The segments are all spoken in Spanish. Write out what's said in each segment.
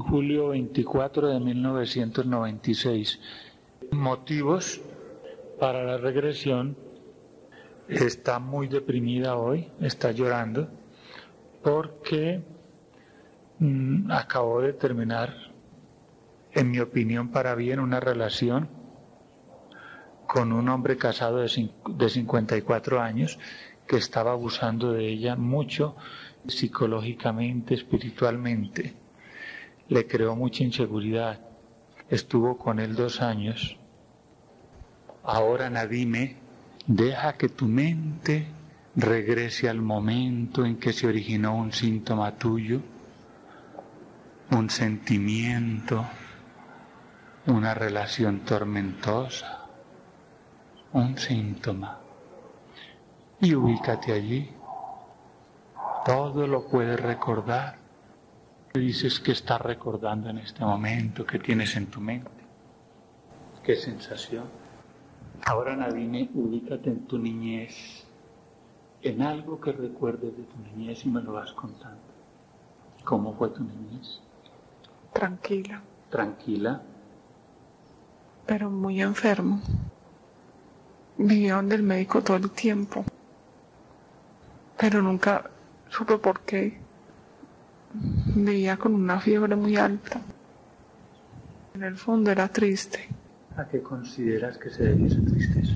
Julio 24 de 1996. Motivos para la regresión. Está muy deprimida hoy, está llorando, porque mm, acabó de terminar, en mi opinión, para bien una relación con un hombre casado de, de 54 años que estaba abusando de ella mucho psicológicamente, espiritualmente. Le creó mucha inseguridad. Estuvo con él dos años. Ahora Nadime, deja que tu mente regrese al momento en que se originó un síntoma tuyo, un sentimiento, una relación tormentosa, un síntoma. Y ubícate allí. Todo lo puedes recordar. ¿Qué dices que estás recordando en este momento? ¿Qué tienes en tu mente? ¿Qué sensación? Ahora Nadine, ubícate en tu niñez, en algo que recuerdes de tu niñez y me lo vas contando. ¿Cómo fue tu niñez? Tranquila. Tranquila. Pero muy enfermo. Vivía donde el médico todo el tiempo. Pero nunca supe por qué. Vivía con una fiebre muy alta. En el fondo era triste. ¿A qué consideras que se debía esa tristeza?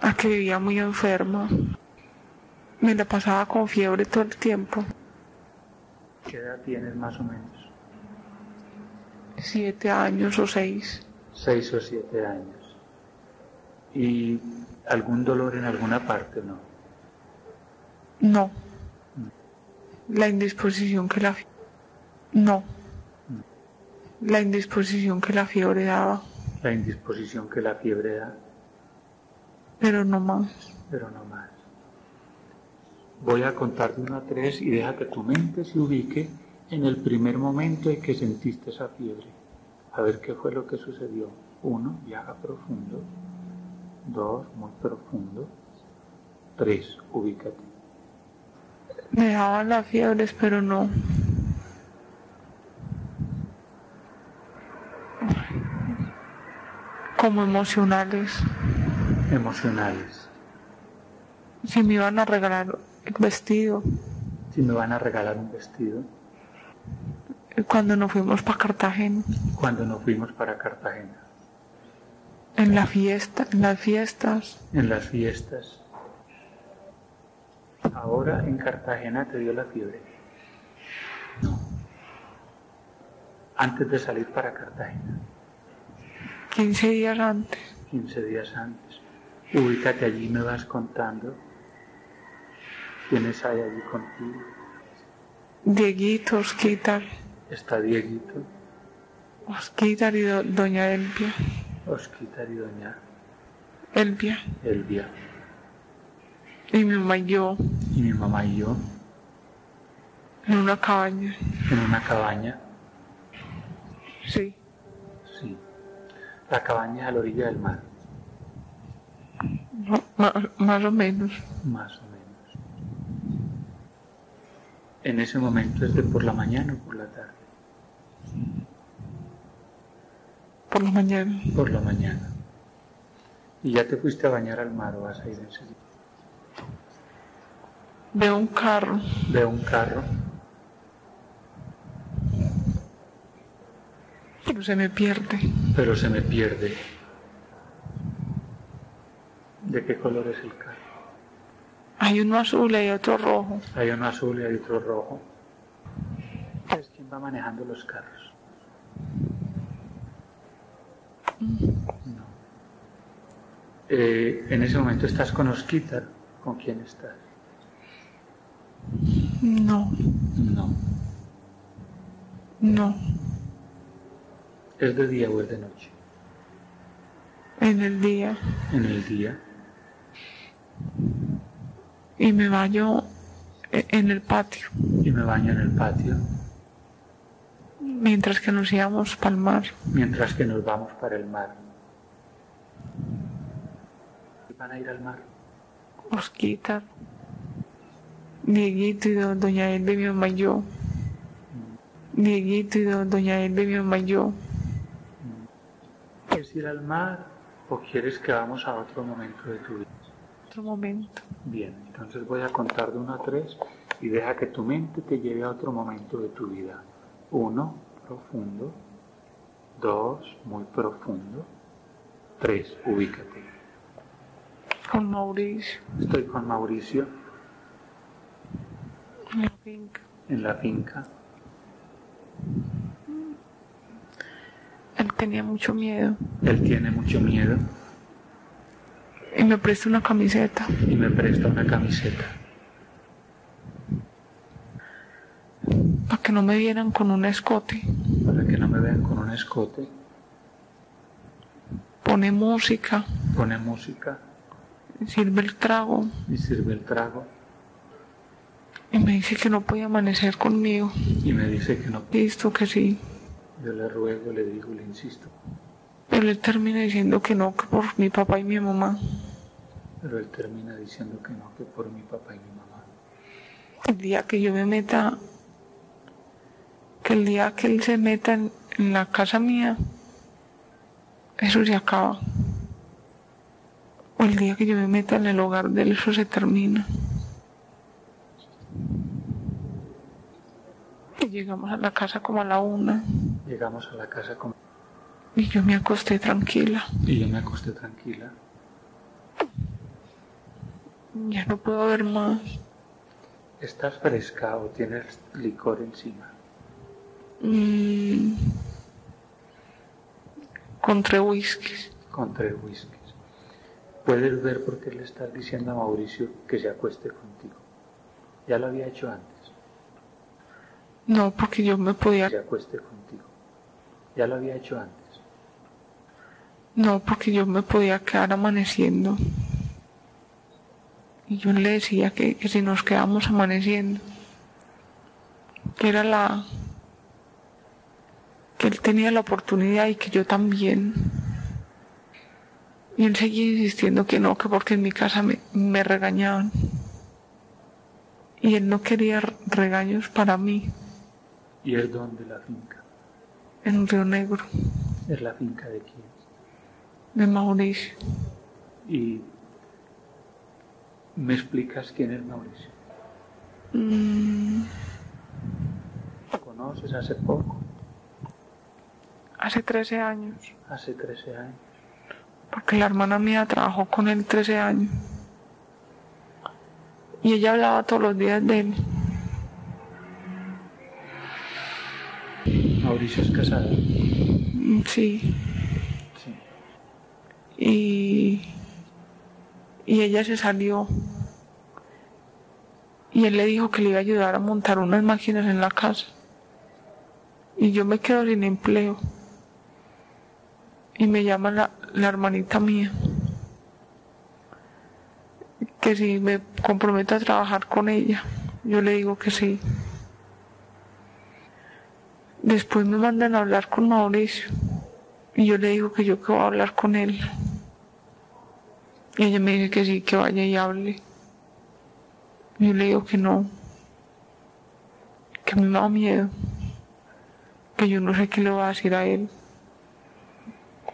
A que vivía muy enferma. Me la pasaba con fiebre todo el tiempo. ¿Qué edad tienes más o menos? Siete años o seis. Seis o siete años. ¿Y algún dolor en alguna parte no? No. La indisposición que la no. La indisposición que la fiebre daba. La indisposición que la fiebre da. Pero no más. Pero no más. Voy a contar de uno a tres y deja que tu mente se ubique en el primer momento en que sentiste esa fiebre. A ver qué fue lo que sucedió. Uno, viaja profundo. Dos, muy profundo. Tres, ubícate. Me daban las fiebres, pero no. Como emocionales. Emocionales. Si me iban a regalar el vestido. Si me van a regalar un vestido. Cuando nos fuimos para Cartagena. Cuando nos fuimos para Cartagena. En la fiesta, en las fiestas. En las fiestas. Ahora en Cartagena te dio la fiebre. No. Antes de salir para Cartagena. 15 días antes. 15 días antes. Ubícate allí me vas contando. ¿Quiénes hay allí contigo? Dieguito, Osquitar. Está Dieguito. Osquitar y do, doña Elvia. Osquitar y doña Elvia. Elvia. Y mi mamá y yo. Y mi mamá y yo. En una cabaña. En una cabaña. Sí. Sí. La cabaña a la orilla del mar. No, más, más o menos. Más o menos. En ese momento es de por la mañana o por la tarde. Por la mañana. Por la mañana. ¿Y ya te fuiste a bañar al mar o vas a ir enseguida? Veo un carro. Veo un carro. Pero se me pierde. Pero se me pierde. ¿De qué color es el carro? Hay uno azul y hay otro rojo. Hay uno azul y hay otro rojo. ¿Sabes quién va manejando los carros? No. Eh, en ese momento estás con Osquitar. ¿Con quién estás? No. No. No. ¿Es de día o es de noche? En el día. En el día. Y me baño en el patio. Y me baño en el patio. Mientras que nos íbamos para el mar. Mientras que nos vamos para el mar. ¿Van a ir al mar? Osquita, Dieguito y doña Elvia, mi mamá y yo. Dieguito y do- doña Elba y mi mamá y yo. ¿Quieres ir al mar o quieres que vamos a otro momento de tu vida? Otro momento. Bien, entonces voy a contar de uno a tres y deja que tu mente te lleve a otro momento de tu vida. Uno, profundo. Dos, muy profundo. Tres, ubícate. Con Mauricio. Estoy con Mauricio finca. en la finca. Él tenía mucho miedo. Él tiene mucho miedo Y me prestó una camiseta. y me presta una camiseta Para que no me vieran con un escote. para que no me vean con un escote. Pone música. Pone música Sirve el trago. y sirve el trago Y me dice que no puede amanecer conmigo. y me dice que no. Listo, que sí. Yo le ruego, le digo, le insisto. Pero él termina diciendo que no, que por mi papá y mi mamá. Pero él termina diciendo que no, que por mi papá y mi mamá. El día que yo me meta, que el día que él se meta en, en la casa mía, eso se acaba. O el día que yo me meta en el hogar de él, eso se termina. Y llegamos a la casa como a la una Llegamos a la casa con... y yo me acosté tranquila. y yo me acosté tranquila. Ya no puedo ver más. ¿Estás fresca o tienes licor encima? Mm. Con tres whiskies. Con tres whiskies. Puedes ver por qué le estás diciendo a Mauricio que se acueste contigo. Ya lo había hecho antes. No, porque yo me podía se acueste contigo. Ya lo había hecho antes. No, porque yo me podía quedar amaneciendo. Y yo le decía que, que si nos quedamos amaneciendo, que era la. que él tenía la oportunidad y que yo también. Y él seguía insistiendo que no, que porque en mi casa me, me regañaban. Y él no quería regaños para mí ¿Y es donde la finca? en Río Negro, Es la finca de quién. de Mauricio. Y me explicas quién es Mauricio. Mm, ¿Lo conoces hace poco? hace 13 años. Hace 13 años. porque la hermana mía trabajó con él 13 años. Y ella hablaba todos los días de él. Mauricio es casado. Mm, Sí. Sí. Y, y ella se salió. Y él le dijo que le iba a ayudar a montar unas máquinas en la casa. Y yo me quedo sin empleo. Y me llama la, la hermanita mía. Que si me comprometo a trabajar con ella. Yo le digo que sí. Después me mandan a hablar con Mauricio. Y yo le digo que yo que voy a hablar con él. Y ella me dice que sí, que vaya y hable. Yo le digo que no. Que me da miedo. Que yo no sé qué le voy a decir a él.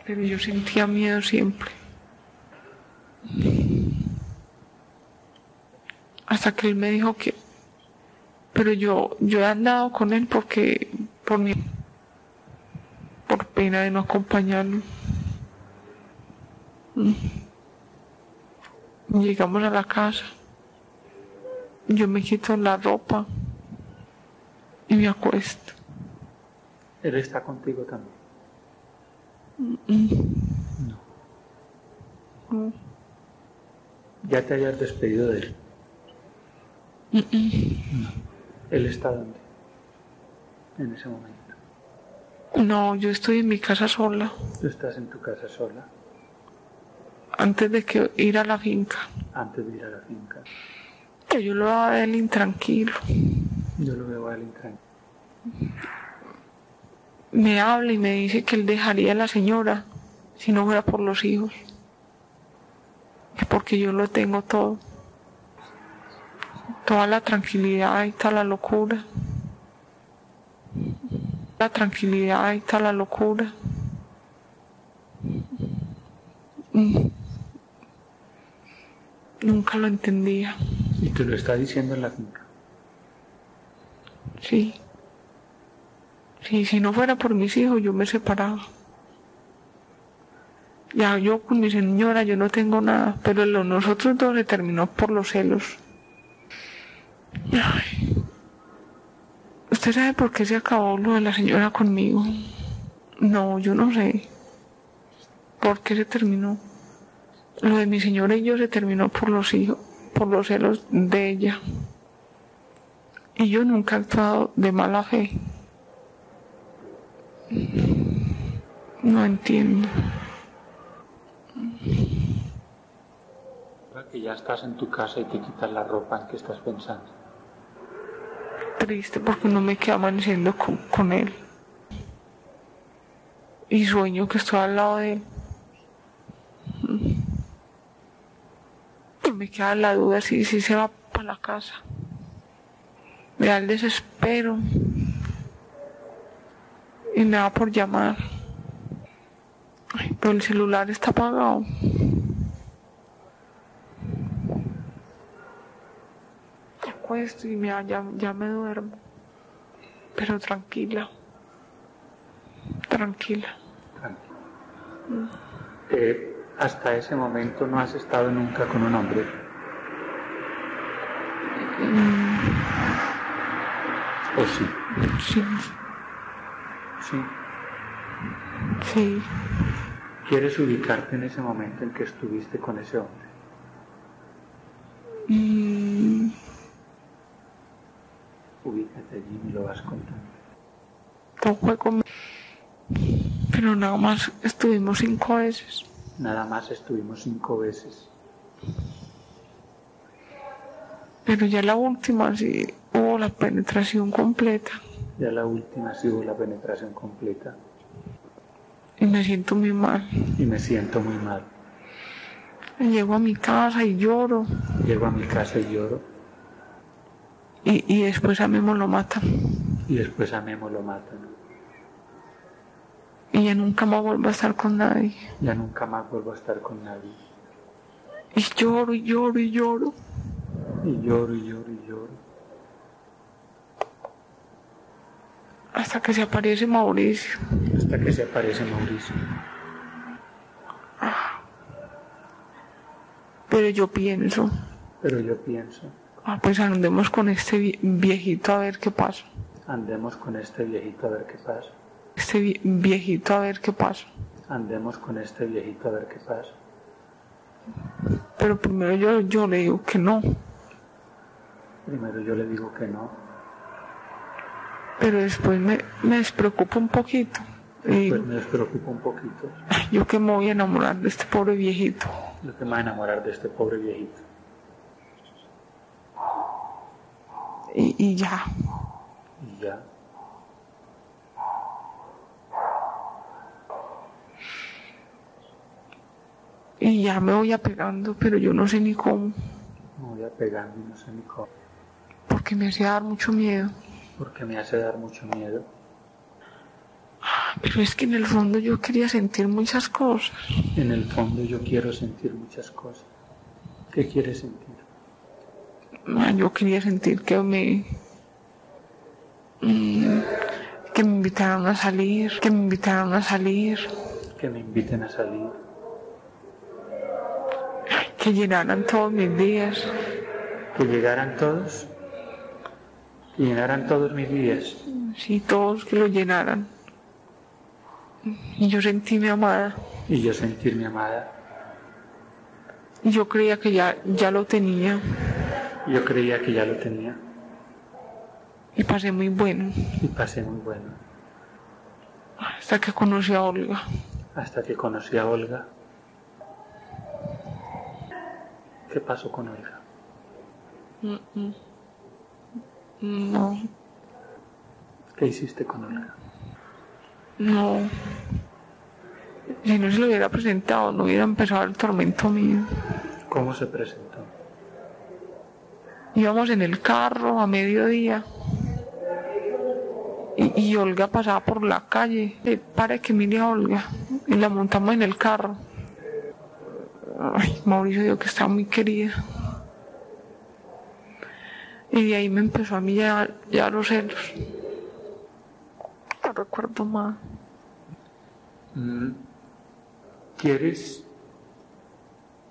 Pero yo sentía miedo siempre. Hasta que él me dijo que... Pero yo, yo he andado con él porque... Por mi... Por pena de no acompañarlo. Mm. Llegamos a la casa. Yo me quito la ropa y me acuesto. Él está contigo también. No. Ya te hayas despedido de él. Mm. Él está donde? En ese momento. No, yo estoy en mi casa sola Tú estás en tu casa sola antes de que ir a la finca. antes de ir a la finca. Que yo lo veo a él intranquilo. Yo lo veo a él intranquilo. Me habla y me dice que él dejaría a la señora si no fuera por los hijos. Que porque yo lo tengo todo. Toda la tranquilidad y toda la locura. La tranquilidad y está la locura. Mm. Nunca lo entendía. ¿Y te lo está diciendo en la finca? Sí. Sí, si no fuera por mis hijos, yo me separaba. Ya yo con mi señora, yo no tengo nada, pero lo nosotros dos se terminó por los celos. Ay. ¿Usted sabe por qué se acabó lo de la señora conmigo? No, yo no sé. ¿Por qué se terminó? Lo de mi señora y yo se terminó por los hijos, por los celos de ella. Y yo nunca he actuado de mala fe. No entiendo. Que ya estás en tu casa y te quitas la ropa, ¿en qué estás pensando? Triste porque no me quedo amaneciendo con, con él. Y sueño que estoy al lado de él. Me queda la duda si, si se va para la casa. Me da el desespero. Y me da por llamar. Pero el celular está apagado. Me acuesto y me, ya, ya me duermo. Pero tranquila. Tranquila. Eh, hasta ese momento no has estado nunca con un hombre. ¿O sí? Sí, Sí. sí. ¿Quieres ubicarte en ese momento en que estuviste con ese hombre? Mm, Ubícate allí me lo vas contando. con- Pero nada más estuvimos cinco veces. Nada más estuvimos cinco veces. Pero ya la última sí hubo la penetración completa. Ya la última ha sido la penetración completa Y me siento muy mal. y me siento muy mal. Llego a mi casa y lloro. Llego a mi casa y lloro Y, y después a Memo lo matan. y después a Memo lo matan. Y ya nunca más vuelvo a estar con nadie. Ya nunca más vuelvo a estar con nadie. Y lloro y lloro y lloro. Y lloro y lloro y lloro. Hasta que se aparece Mauricio. Hasta que se aparece Mauricio. Pero yo pienso, Pero yo pienso, ah, pues andemos con este vie- viejito a ver qué pasa. andemos con este viejito a ver qué pasa. Este vie- viejito a ver qué pasa. Andemos con este viejito a ver qué pasa. Pero primero yo, yo le digo que no. Primero yo le digo que no, Pero después me, me despreocupa un poquito. Pues me despreocupa un poquito. "Ay, yo que me voy a enamorar de este pobre viejito. Lo que me va a enamorar de este pobre viejito. Y, y ya. Y ya. Y ya me voy apegando, pero yo no sé ni cómo. Me voy a pegando y no sé ni cómo. Porque me hacía dar mucho miedo. Porque me hace dar mucho miedo. Pero es que en el fondo yo quería sentir muchas cosas. En el fondo yo quiero sentir muchas cosas. ¿Qué quieres sentir? Ah, Yo quería sentir que me... mm, que me invitaran a salir, que me invitaran a salir, Que me inviten a salir. que llenaran todos mis días. Que llegaran todos. Que llenaran todos mis días. Sí, todos que lo llenaran. Y yo sentíme amada. Y yo sentirme amada. Y yo creía que ya, ya lo tenía. Yo creía que ya lo tenía. Y pasé muy bueno. Y pasé muy bueno. Hasta que conocí a Olga. Hasta que conocí a Olga. ¿Qué pasó con Olga? No, ¿Qué hiciste con Olga? no. Si no se lo hubiera presentado, no hubiera empezado el tormento mío. ¿Cómo se presentó? Íbamos en el carro a mediodía. Y, Olga pasaba por la calle. Eh, Pare que mire a Olga. Y la montamos en el carro. Ay, Mauricio dijo que estaba muy querida. Y de ahí me empezó a mí ya, ya los celos. No recuerdo más. Mm, ¿Quieres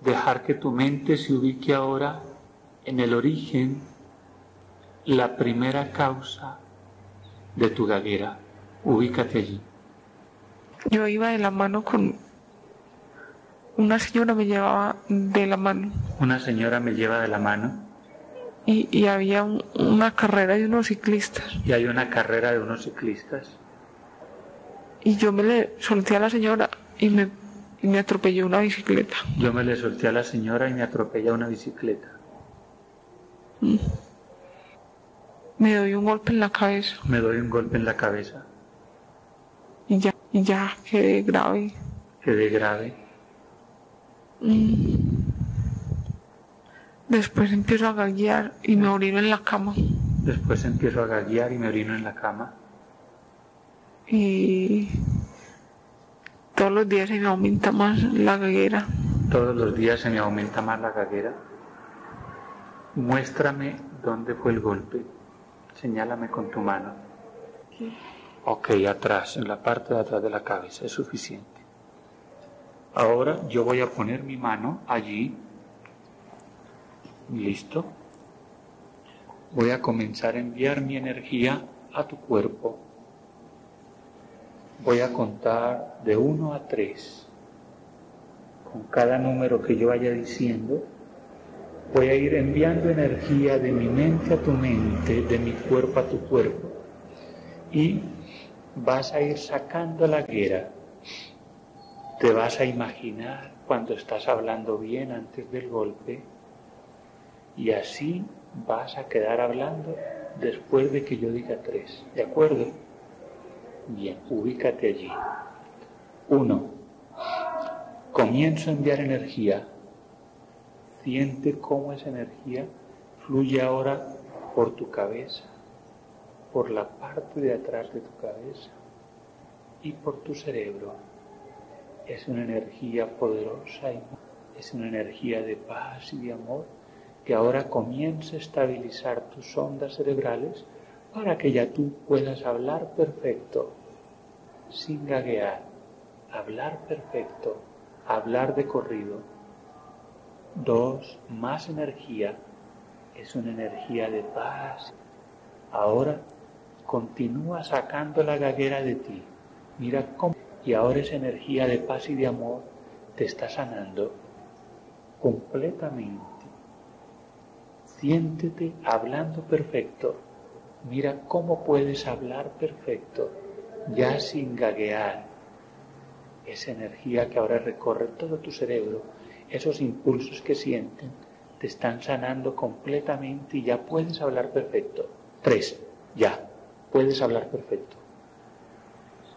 dejar que tu mente se ubique ahora en el origen, la primera causa de tu gaguera? Ubícate allí. Yo iba de la mano con una señora me llevaba de la mano Una señora me lleva de la mano y, y había un- una carrera de unos ciclistas y hay una carrera de unos ciclistas. y yo me le solté a la señora y me, y me atropelló una bicicleta. Yo me le solté a la señora y me atropella una bicicleta. Me doy un golpe en la cabeza Me doy un golpe en la cabeza. y ya, y ya quedé grave. Quedé grave. Después empiezo a gaguear y me orino en la cama Después empiezo a gaguear y me orino en la cama. y todos los días se me aumenta más la gaguera. Todos los días se me aumenta más la gaguera. Muéstrame dónde fue el golpe. Señálame con tu mano. Ok, atrás, en la parte de atrás de la cabeza, es suficiente. Ahora yo voy a poner mi mano allí. Listo. Voy a comenzar a enviar mi energía a tu cuerpo. Voy a contar de 1 a 3 con cada número que yo vaya diciendo, voy a ir enviando energía de mi mente a tu mente, de mi cuerpo a tu cuerpo. Y vas a ir sacando la guerra. Te vas a imaginar cuando estás hablando bien antes del golpe. Y así vas a quedar hablando después de que yo diga tres. ¿De acuerdo? Bien, ubícate allí. Uno. Comienzo a enviar energía. Siente cómo esa energía fluye ahora por tu cabeza, por la parte de atrás de tu cabeza y por tu cerebro. Es una energía poderosa y es una energía de paz y de amor que ahora comienza a estabilizar tus ondas cerebrales para que ya tú puedas hablar perfecto, sin gaguear, hablar perfecto, hablar de corrido. Dos, más energía, es una energía de paz. Ahora continúa sacando la gaguera de ti. Mira cómo. Y ahora esa energía de paz y de amor te está sanando completamente. Siéntete hablando perfecto. Mira cómo puedes hablar perfecto, ya sin gaguear. Esa energía que ahora recorre todo tu cerebro, esos impulsos que sienten, te están sanando completamente y ya puedes hablar perfecto. Tres, ya, puedes hablar perfecto.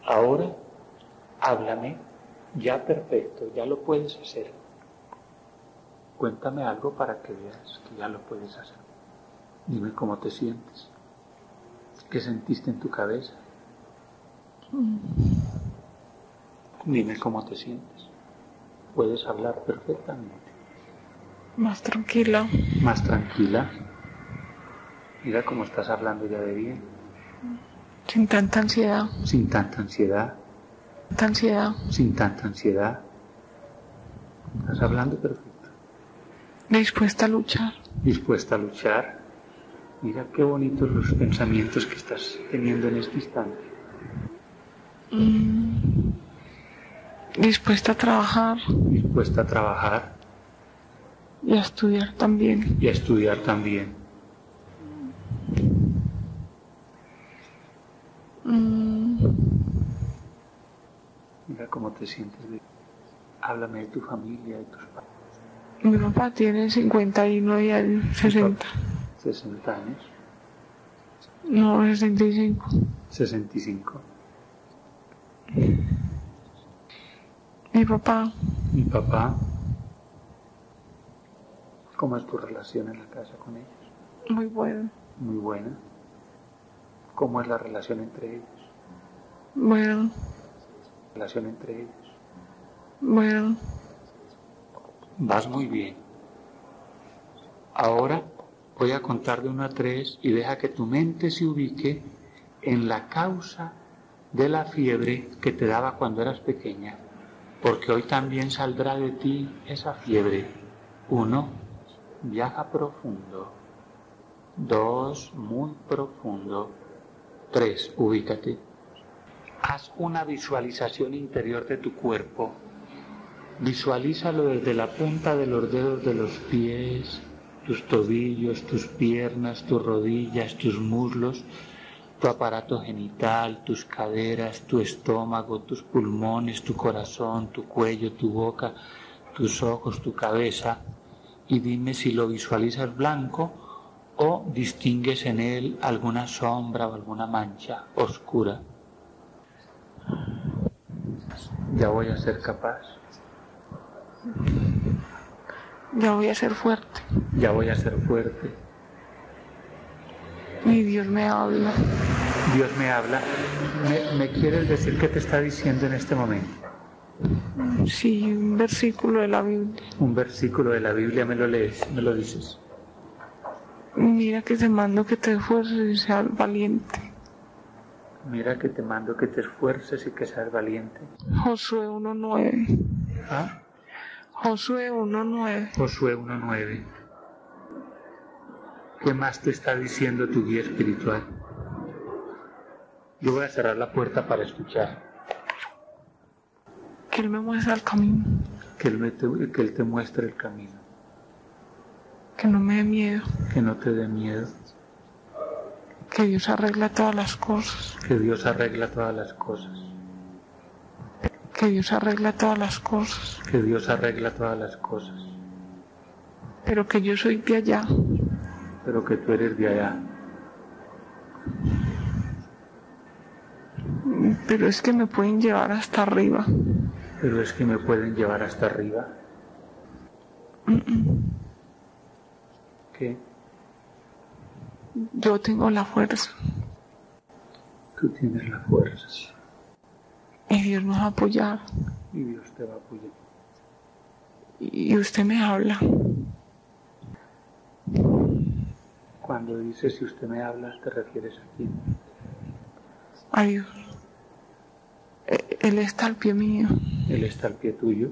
Ahora, háblame ya perfecto, ya lo puedes hacer. Cuéntame algo para que veas que ya lo puedes hacer. Dime cómo te sientes. ¿Qué sentiste en tu cabeza? Dime cómo te sientes. Puedes hablar perfectamente. Más tranquila. Más tranquila. Mira cómo estás hablando ya de bien. Sin tanta ansiedad. Sin tanta ansiedad. Tanta ansiedad. Sin tanta ansiedad. Estás hablando perfecto. Dispuesta a luchar. Dispuesta a luchar. Mira qué bonitos los pensamientos que estás teniendo en este instante. Mm. Dispuesta a trabajar Dispuesta a trabajar y a estudiar también. y a estudiar también. Mm. Mira cómo te sientes. de- Háblame de tu familia, de tus padres. Mi papá tiene 59 años, 60. 60 años. No, 65. 65. Mi papá, Mi papá. ¿Cómo es tu relación en la casa con ellos? muy bueno. Muy buena. ¿Cómo es la relación entre ellos? Bueno, relación entre ellos. bueno, Vas muy bien. Ahora voy a contar de 1 a 3 y deja que tu mente se ubique en la causa de la fiebre que te daba cuando eras pequeña, porque hoy también saldrá de ti esa fiebre. Uno, viaja profundo. Dos, muy profundo. Tres, ubícate. Haz una visualización interior de tu cuerpo. Visualízalo desde la punta de los dedos de los pies, tus tobillos, tus piernas, tus rodillas, tus muslos, tu aparato genital, tus caderas, tu estómago, tus pulmones, tu corazón, tu cuello, tu boca, tus ojos, tu cabeza, y dime si lo visualizas blanco o distingues en él alguna sombra o alguna mancha oscura. Ya voy a ser capaz, ya voy a ser fuerte. ya voy a ser fuerte. Y Dios me habla. Dios me habla. ¿Me, me quieres decir qué te está diciendo en este momento? Sí, un versículo de la Biblia. Un versículo de la Biblia me lo lees, me lo dices. Mira que te mando que te esfuerces y seas valiente. Mira que te mando que te esfuerces y que seas valiente. Josué 1.9. ¿Ah? Josué 1.9. Josué 1.9. ¿Qué más te está diciendo tu guía espiritual? Yo voy a cerrar la puerta para escuchar. Que Él me muestra el camino. Que él, me te, que él te muestre el camino. Que no me dé miedo. Que no te dé miedo. Que Dios arregla todas las cosas. Que Dios arregla todas las cosas. Que Dios arregla todas las cosas. Que Dios arregla todas las cosas. Pero que yo soy de allá. Pero que tú eres de allá. Pero es que me pueden llevar hasta arriba. Pero es que me pueden llevar hasta arriba. ¿Qué? Yo tengo la fuerza. Tú tienes la fuerza. Y Dios nos va a apoyar. Y Dios te va a apoyar. Y usted me habla. Cuando dices si usted me habla, te refieres a quién? A Dios. E- Él está al pie mío. Él está al pie tuyo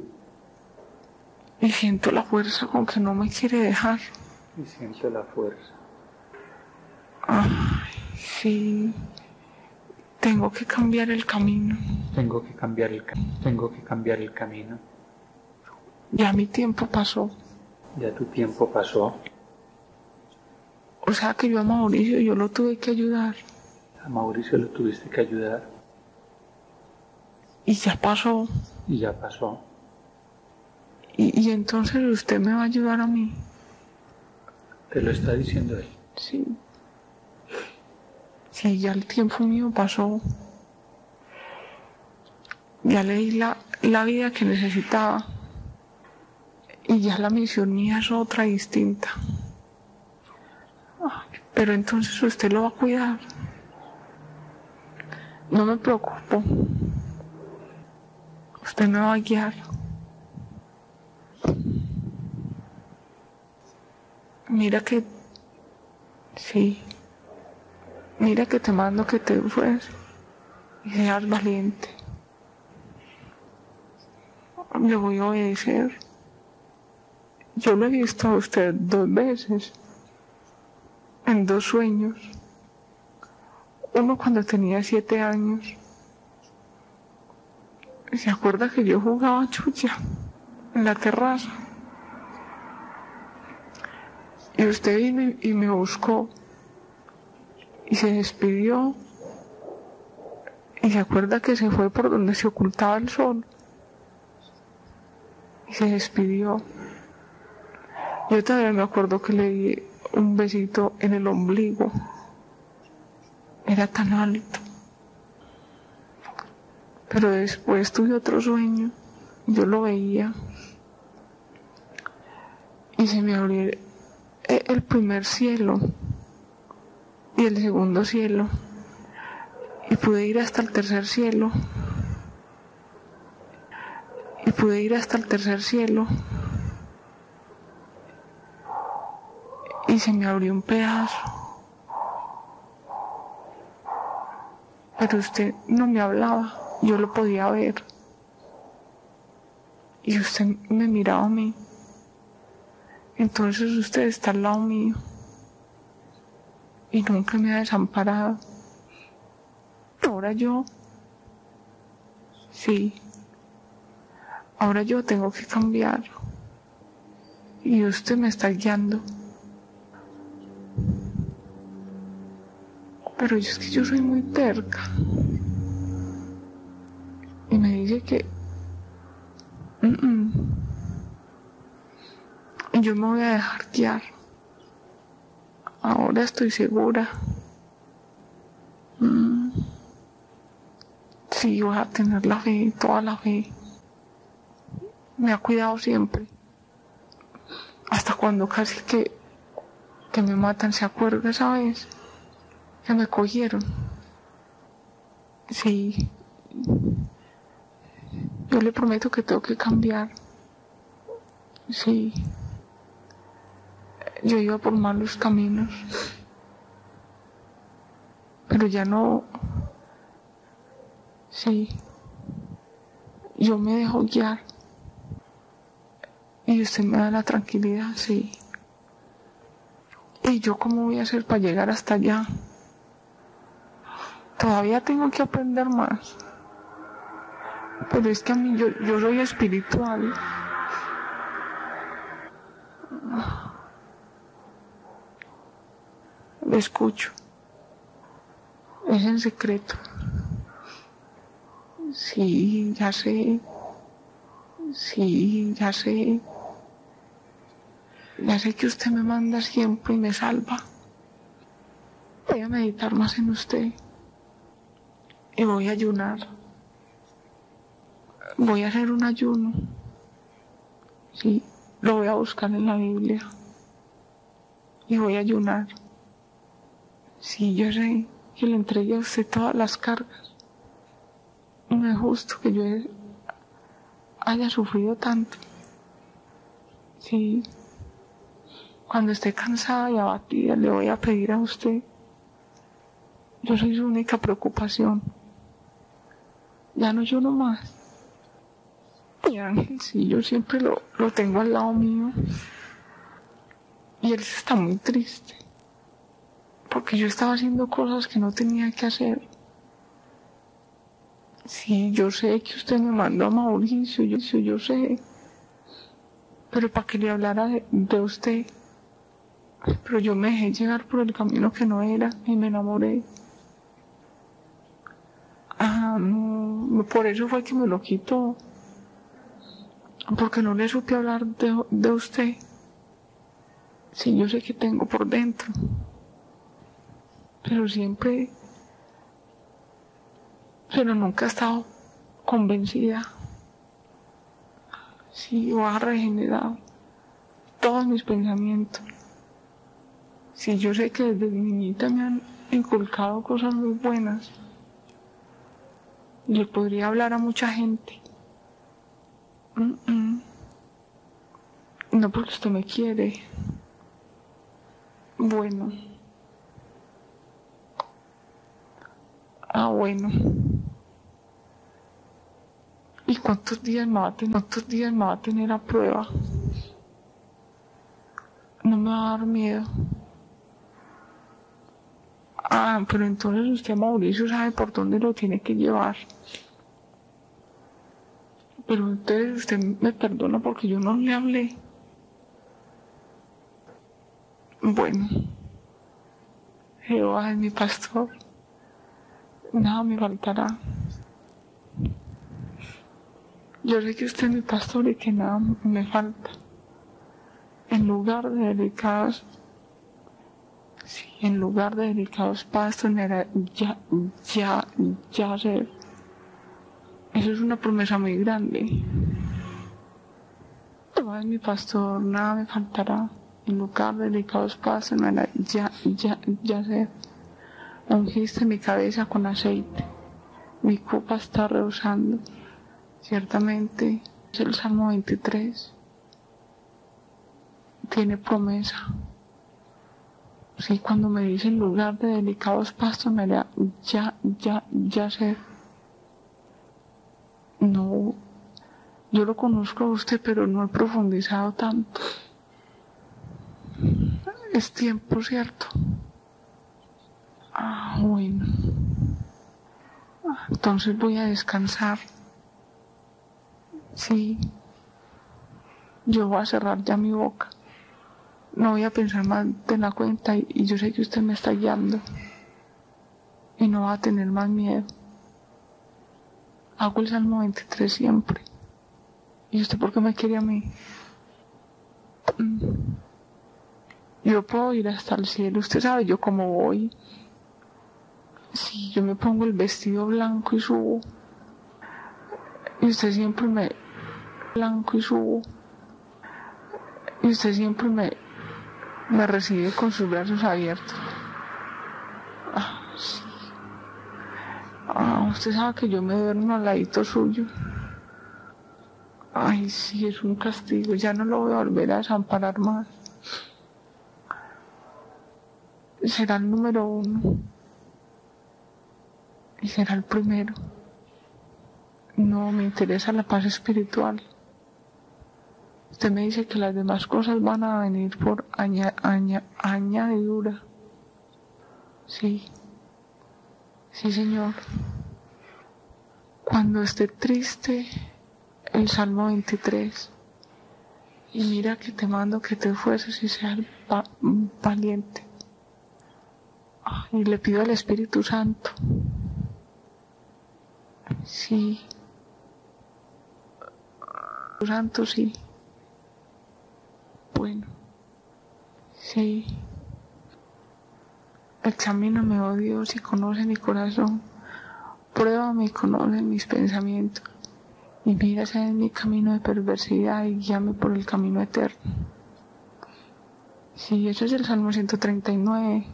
Y siento la fuerza con que no me quiere dejar. y siente la fuerza. Ay, sí. Tengo que cambiar el camino. Tengo que cambiar el camino. Tengo que cambiar el camino. Ya mi tiempo pasó. Ya tu tiempo pasó. O sea que yo a Mauricio yo lo tuve que ayudar. A Mauricio lo tuviste que ayudar Y ya pasó. y ya pasó. Y, y entonces usted me va a ayudar a mí. Te lo está diciendo él. Sí. Sí, ya el tiempo mío pasó. Ya leí la, la vida que necesitaba. Y ya la misión mía es otra distinta. Pero entonces usted lo va a cuidar. No me preocupo. Usted me va a guiar. Mira que... Sí. Mira que te mando que te esfuerces y seas valiente. Le voy a obedecer. Yo lo he visto a usted dos veces, en dos sueños. Uno cuando tenía siete años. ¿Se acuerda que yo jugaba chucha en la terraza? Y usted vino y- me buscó y se despidió. Y se acuerda que se fue por donde se ocultaba el sol. Y se despidió. Yo todavía me acuerdo que le un besito en el ombligo. Era tan alto. Pero después tuve otro sueño. Yo lo veía. Y se me abrió el primer cielo y el segundo cielo y pude ir hasta el tercer cielo y pude ir hasta el tercer cielo y se me abrió un pedazo. Pero usted no me hablaba, yo lo podía ver. Y usted me miraba a mí. Entonces usted está al lado mío. Y nunca me ha desamparado. Ahora yo, sí, ahora yo tengo que cambiar. Y usted me está guiando. Pero es que yo soy muy terca. Y me dice que yo me voy a dejar guiar. Ahora estoy segura. Mm. Sí, voy a tener la fe, toda la fe. Me ha cuidado siempre. Hasta cuando casi que, que me matan, ¿se acuerda esa vez? Que me cogieron. Sí. Yo le prometo que tengo que cambiar. Sí. Yo iba por malos caminos. Pero ya no. Sí. Yo me dejo guiar. Y usted me da la tranquilidad, sí. ¿Y yo cómo voy a hacer para llegar hasta allá? Todavía tengo que aprender más. Pero es que a mí yo, yo soy espiritual. Lo escucho. Es en secreto. Sí, ya sé. Sí, ya sé. Ya sé que usted me manda siempre y me salva. Voy a meditar más en usted. Y voy a ayunar voy a hacer un ayuno. Sí, lo voy a buscar en la Biblia. Y voy a ayunar. Sí, yo sé que le entregué a usted todas las cargas. No es justo que yo haya sufrido tanto. Sí, cuando esté cansada y abatida, le voy a pedir a usted. Yo soy su única preocupación. Ya no lloro más. Mi ángel, sí, yo siempre lo, lo tengo al lado mío. Y él está muy triste. Porque yo estaba haciendo cosas que no tenía que hacer. Sí, yo sé que usted me mandó a Mauricio, yo, yo sé. Pero para que le hablara de, de, usted. Pero yo me dejé llegar por el camino que no era y me enamoré. Ah, no, por eso fue que me lo quitó porque no le supe hablar de, usted. Sí, yo sé que tengo por dentro, pero siempre, pero nunca he estado convencida. Sí, o ha regenerado todos mis pensamientos. Sí, yo sé que desde niñita me han inculcado cosas muy buenas. Le podría hablar a mucha gente no porque usted me quiere. Bueno. Ah, bueno. ¿Y cuántos días me va a tener, cuántos días me va a tener a prueba? No me va a dar miedo. Ah, pero entonces usted Mauricio sabe por dónde lo tiene que llevar. Pero entonces usted me perdona porque yo no le hablé. Bueno, Jehová es mi pastor, nada me faltará. Yo sé que usted es mi pastor y que nada me falta. En lugar de sí, en lugar de delicados pastos, ya, ya, ya sé eso es una promesa muy grande. Jehová es mi pastor, nada me faltará. En lugar de delicados pasos, ya, ya, ya sé. ungiste mi cabeza con aceite, mi copa está rebosando. Ciertamente es el Salmo 23. Tiene promesa. Sí, cuando me dice en lugar de delicados pastos, me da, ya, ya, ya sé. No, yo lo conozco a usted, pero no he profundizado tanto. Es tiempo, ¿cierto? Ah, bueno. Entonces voy a descansar. Sí. Yo voy a cerrar ya mi boca. No voy a pensar más de la cuenta y, yo sé que usted me está guiando. Y no va a tener más miedo. Hago el Salmo 23 siempre. ¿Y usted por qué me quiere a mí? Mm. Yo puedo ir hasta el cielo. Usted sabe yo cómo voy. Si yo me pongo el vestido blanco y subo. Y usted siempre me... Blanco y subo. Y usted siempre me... Me recibe con sus brazos abiertos. Ah. Ah, usted sabe que yo me duermo al ladito suyo. Ay, sí, es un castigo. Ya no lo voy a volver a desamparar más. Será el número uno. Y será el primero. No me interesa la paz espiritual. Usted me dice que las demás cosas van a venir por aña, aña, añadidura. Sí. Sí, Señor. Cuando esté triste, el Salmo 23. Y mira que te mando que te esfuerces y seas va valiente. Y le pido al Espíritu Santo. Sí. Santo, sí. Bueno. Sí. Examíname, oh Dios, y conoce mi corazón. Pruébame y conoce mis pensamientos. Y mira en mi camino de perversidad y guíame por el camino eterno. Sí, eso es el Salmo 139.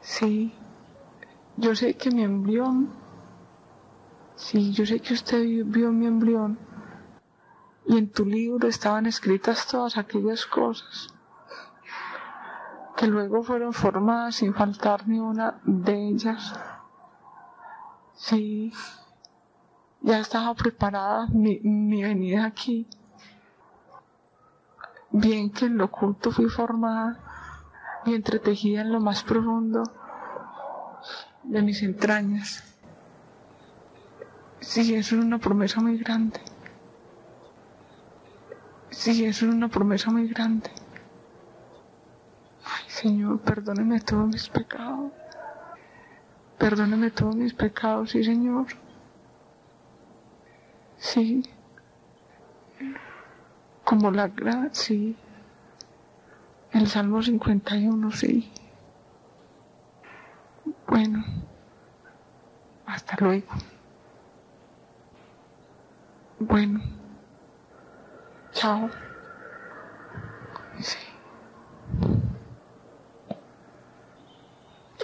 Sí, yo sé que mi embrión, sí, yo sé que usted vio mi embrión y en tu libro estaban escritas todas aquellas cosas que luego fueron formadas sin faltar ni una de ellas. Sí, ya estaba preparada mi, mi venida aquí. Bien que en lo oculto fui formada y entretejida en lo más profundo de mis entrañas. Sí, eso es una promesa muy grande. Sí, eso es una promesa muy grande. Ay, Señor, perdóneme todos mis pecados. Perdóneme todos mis pecados, sí, Señor. Sí. Como la gracia, sí. El Salmo 51, sí. Bueno, hasta luego. Bueno, chao. Sí.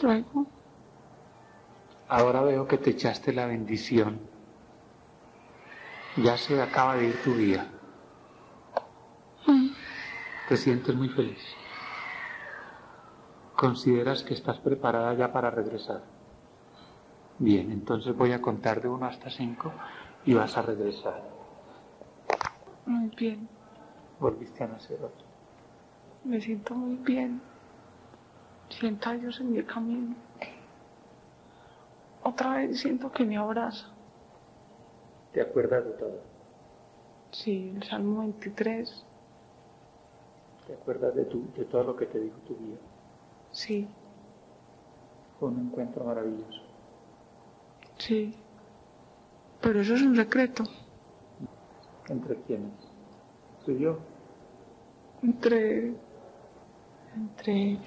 Luego. Ahora veo que te echaste la bendición. Ya se acaba de ir tu día. Mm. Te sientes muy feliz. ¿Consideras que estás preparada ya para regresar? Bien, entonces voy a contar de 1 hasta 5 y vas a regresar. Muy bien. Volviste a nacer otro. Me siento muy bien. Siento a Dios en mi camino. Otra vez siento que me abraza. ¿Te acuerdas de todo? Sí, el Salmo 23. ¿Te acuerdas de, tu, de todo lo que te dijo tu guía? Sí, Fue un encuentro maravilloso. sí. Pero eso es un secreto. ¿Entre quiénes? ¿Tú y yo? Entre. Entre.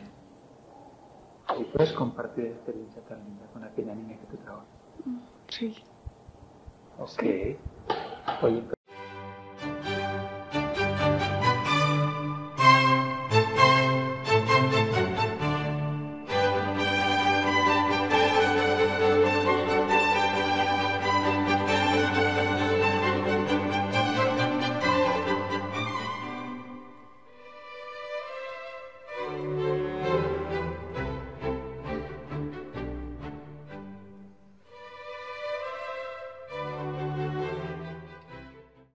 Y puedes compartir experiencia tan linda con aquella niña que te trajo. Sí. Ok. Oye,